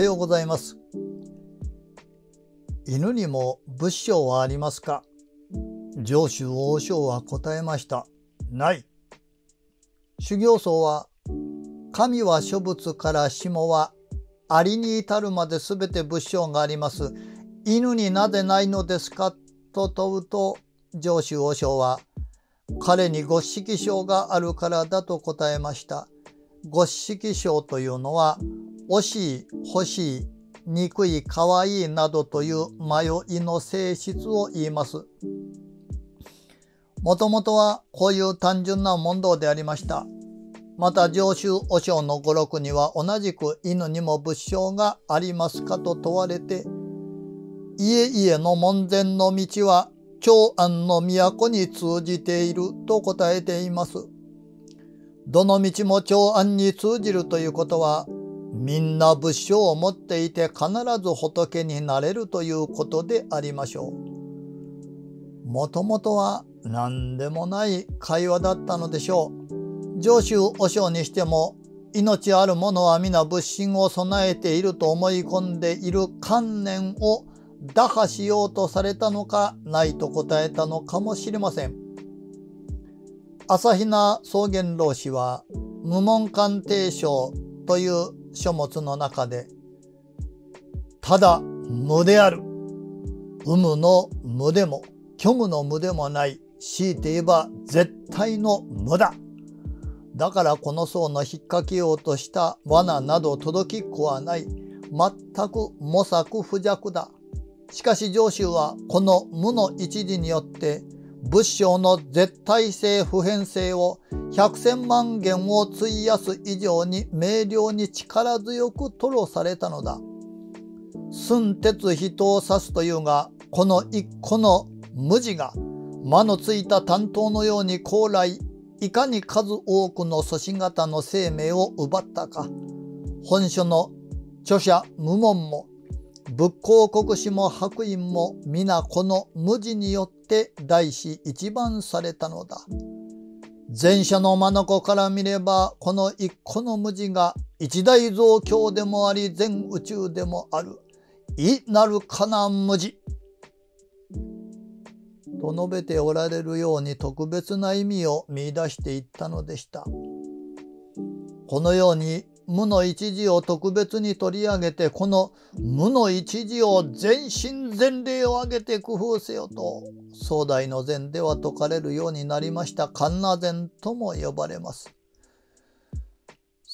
はようございます。犬にも仏性はありますか？上州王将は答えました。ない。修行僧は、神は諸仏から下は、ありに至るまで全て仏性があります。犬になぜないのですか？と問うと、上州王将は、彼にご色性があるからだと答えました。ご色性というのは、惜しい、欲しい、憎い、可愛いなどという迷いの性質を言います。もともとはこういう単純な問答でありました。また上州和尚の語録には同じく犬にも仏性がありますかと問われて、家々の門前の道は長安の都に通じていると答えています。どの道も長安に通じるということは、みんな仏性を持っていて必ず仏になれるということでありましょう。もともとは何でもない会話だったのでしょう。上州和尚にしても命ある者は皆仏心を備えていると思い込んでいる観念を打破しようとされたのかないと答えたのかもしれません。朝比奈草原老師は無門鑑定書という書物の中でただ無である。有無の無でも虚無の無でもない。強いて言えば絶対の無だ。だからこの層の引っ掛けようとした罠など届きっこはない。全く模索不弱だ。しかし上州はこの無の一時によって仏性の絶対性普遍性を百千万元を費やす以上に明瞭に力強く吐露されたのだ。寸鉄人を指すというが、この一個の無地が魔のついた担当のように高来、いかに数多くの祖師方の生命を奪ったか。本書の著者無門も仏光国師も白院も皆この無地によって大師一番されたのだ。前者の眼から見ればこの一個の無地が一大増強でもあり全宇宙でもある。いなるかな無地。と述べておられるように特別な意味を見出していったのでした。このように無の一時を特別に取り上げてこの無の一時を全身全霊を挙げて工夫せよと壮大の禅では説かれるようになりました観那禅とも呼ばれます。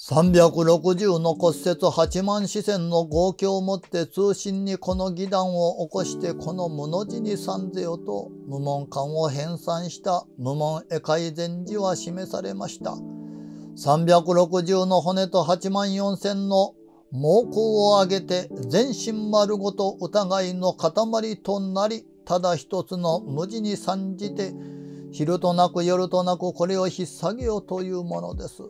360の骨折8万四川の合教をもって通信にこの義談を起こしてこの無の字にさんぜよと無門観を編纂した無門絵界禅師は示されました。360の骨と8万4千の猛攻を上げて全身丸ごと疑いの塊となりただ一つの無地に参じて昼となく夜となくこれを引っ提げようというものです。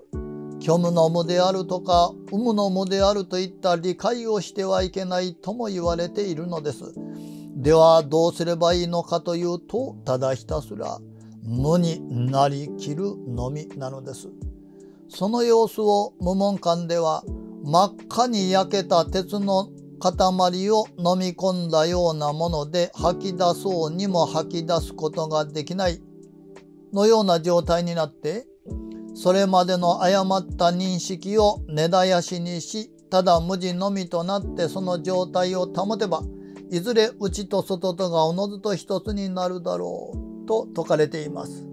虚無の無であるとか有無の無であるといった理解をしてはいけないとも言われているのです。ではどうすればいいのかというとただひたすら無になりきるのみなのです。その様子を無門館では真っ赤に焼けた鉄の塊を飲み込んだようなもので吐き出そうにも吐き出すことができないのような状態になってそれまでの誤った認識を根絶やしにしただ無地のみとなってその状態を保てばいずれ内と外とがおのずと一つになるだろうと説かれています。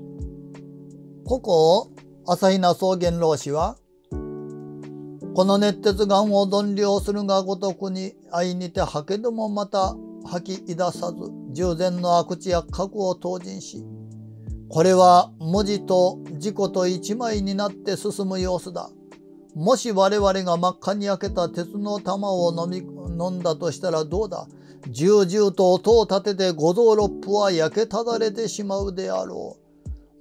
ここを朝比奈草原老師は、この熱鉄眼を鈍量するがごとくに愛にてはけどもまた吐き出さず、従前の悪地や過去を投人し、これは文字と自己と一枚になって進む様子だ。もし我々が真っ赤に焼けた鉄の玉を飲み飲んだとしたらどうだ重々と音を立てて五臓六腑は焼けただれてしまうであろ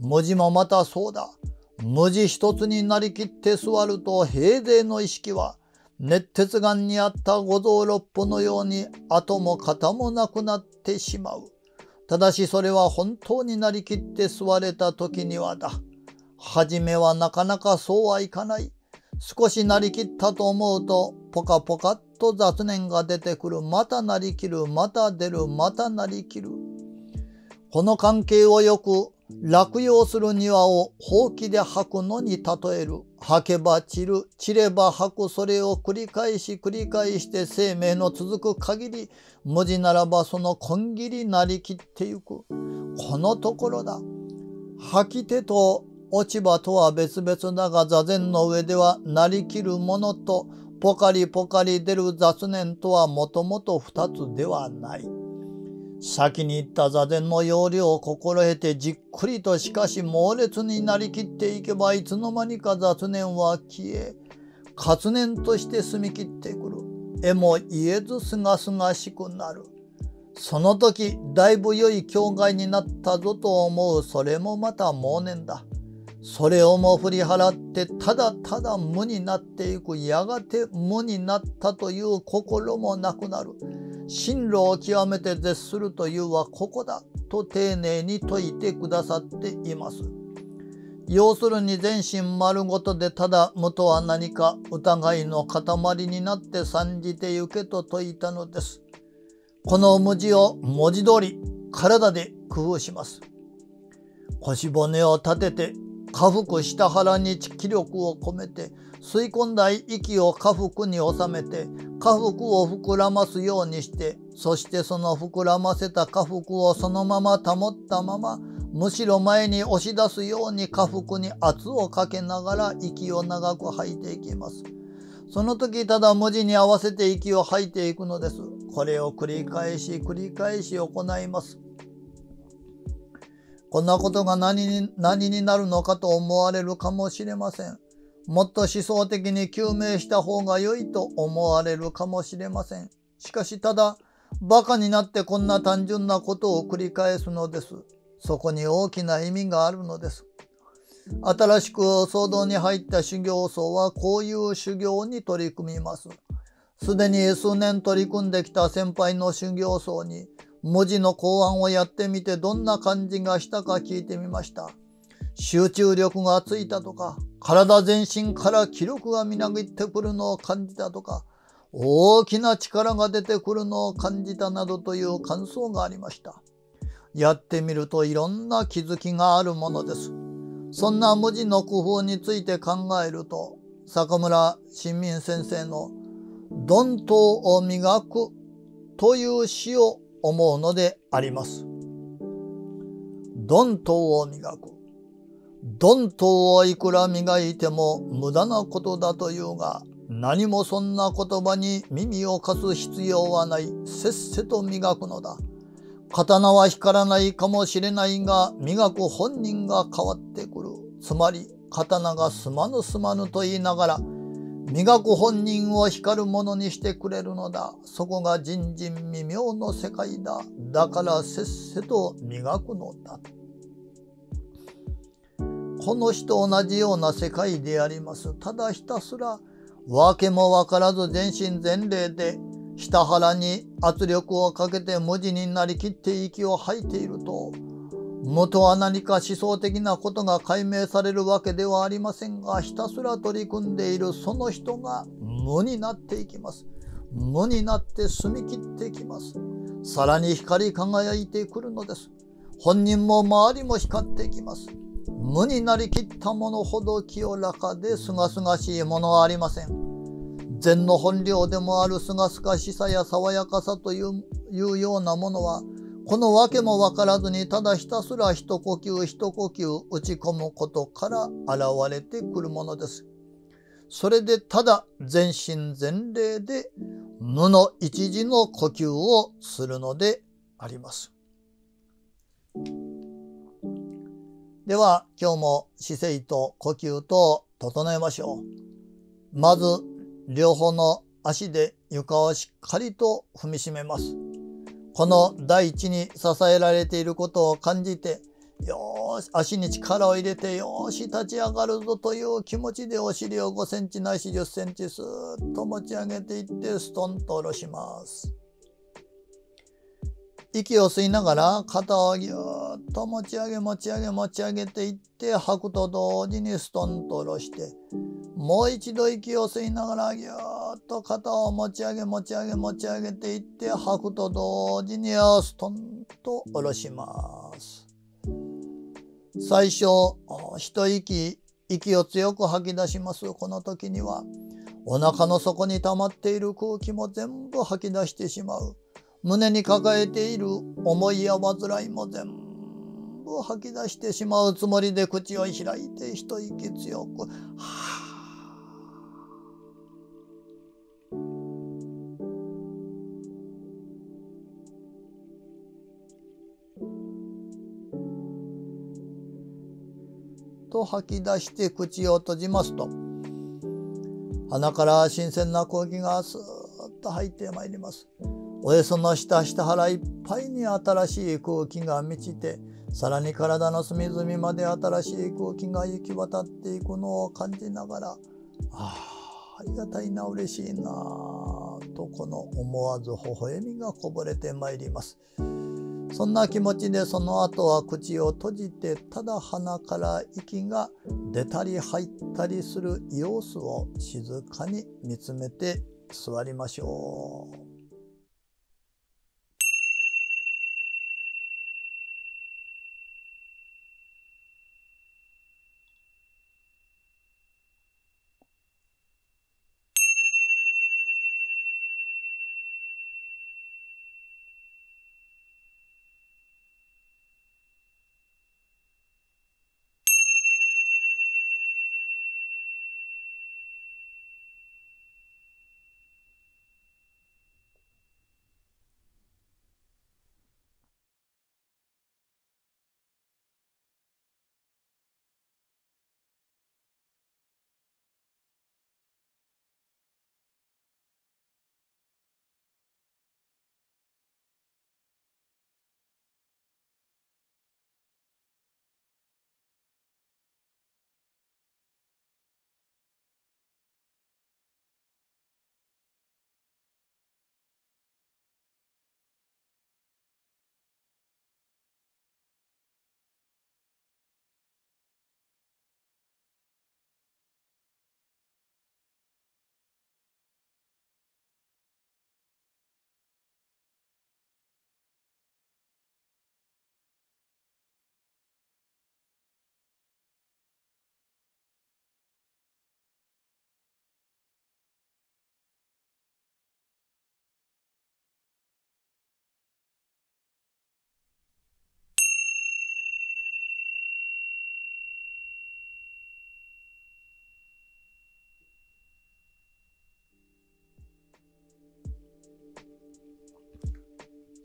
う。文字もまたそうだ。無地一つになりきって座ると平勢の意識は熱鉄眼にあった五臓六腑のように跡も型もなくなってしまう。ただしそれは本当になりきって座れた時にはだ。はじめはなかなかそうはいかない。少しなりきったと思うとポカポカっと雑念が出てくるまたなりきるまた出るまたなりきるこの関係をよく落葉する庭をほうきで吐くのに例える。吐けば散る、散れば吐く、それを繰り返し繰り返して生命の続く限り、文字ならばその根切りなりきってゆく。このところだ。吐き手と落ち葉とは別々だが座禅の上ではなりきるものとポカリポカリ出る雑念とはもともと二つではない。先に言った座禅の要領を心得てじっくりとしかし猛烈になりきっていけばいつの間にか雑念は消え活念として澄み切ってくる。絵も言えずすがすがしくなる。その時だいぶ良い境外になったぞと思う。それもまた猛念だ。それをも振り払ってただただ無になっていくやがて無になったという心もなくなる進路を極めて絶するというはここだと丁寧に説いてくださっています。要するに全身丸ごとでただ無とは何か疑いの塊になって参じてゆけと説いたのです。この無字を文字通り体で工夫します。腰骨を立てて下腹下腹に気力を込めて吸い込んだ息を下腹に収めて下腹を膨らますようにしてそしてその膨らませた下腹をそのまま保ったままむしろ前に押し出すように下腹に圧をかけながら息を長く吐いていきます。その時ただ文字に合わせて息を吐いていくのです。これを繰り返し繰り返し行います。こんなことが何に何になるのかと思われるかもしれません。もっと思想的に究明した方が良いと思われるかもしれません。しかしただ、馬鹿になってこんな単純なことを繰り返すのです。そこに大きな意味があるのです。新しく騒動に入った修行僧はこういう修行に取り組みます。すでに数年取り組んできた先輩の修行僧に文字の考案をやってみてどんな感じがしたか聞いてみました。集中力がついたとか、体全身から気力がみなぎってくるのを感じたとか、大きな力が出てくるのを感じたなどという感想がありました。やってみるといろんな気づきがあるものです。そんな文字の工夫について考えると、坂村新民先生の鈍刀を磨くという詩を思うのであります。鈍刀を磨く。鈍刀をいくら磨いても無駄なことだというが、何もそんな言葉に耳を貸す必要はない。せっせと磨くのだ。刀は光らないかもしれないが、磨く本人が変わってくる。つまり、刀がすまぬすまぬと言いながら、磨く本人を光るものにしてくれるのだ。そこが人人未妙の世界だ。だからせっせと磨くのだ。この人と同じような世界であります。ただひたすら、訳もわからず全身全霊で、下腹に圧力をかけて無地になりきって息を吐いていると、元は何か思想的なことが解明されるわけではありませんが、ひたすら取り組んでいるその人が無になっていきます。無になって澄み切っていきます。さらに光り輝いてくるのです。本人も周りも光っていきます。無になりきったものほど清らかで清々しいものはありません。禅の本領でもある清々しさや爽やかさというようなものは、この訳も分からずにただひたすら一呼吸一呼吸打ち込むことから現れてくるものです。それでただ全身全霊で無の一時の呼吸をするのであります。では今日も姿勢と呼吸と整えましょう。まず両方の足で床をしっかりと踏みしめます。この第一に支えられていることを感じて、よし、足に力を入れて、よーし、立ち上がるぞという気持ちでお尻を5センチないし10センチスーッと持ち上げていって、ストンと下ろします。息を吸いながら肩をぎゅーっと持ち上げ持ち上げ持ち上げていって吐くと同時にストンと下ろしてもう一度息を吸いながらぎゅーっっと肩を持ち上げ持ち上げ持ち上げていって吐くと同時にストンと下ろします。最初一息息を強く吐き出します。この時にはお腹の底に溜まっている空気も全部吐き出してしまう。胸に抱えている思いや煩いも全部吐き出してしまうつもりで口を開いて一息強くはあと吐き出して口を閉じますと鼻から新鮮な空気がスーッと入ってまいります。おへその下下腹いっぱいに新しい空気が満ちてさらに体の隅々まで新しい空気が行き渡っていくのを感じながらああありがたいな嬉しいなとこの思わず微笑みがこぼれてまいります。そんな気持ちでその後は口を閉じてただ鼻から息が出たり入ったりする様子を静かに見つめて座りましょう。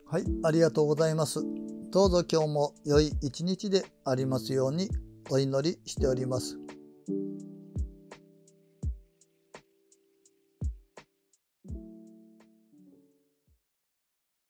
はい、ありがとうございます。どうぞ今日も良い一日でありますようにお祈りしております。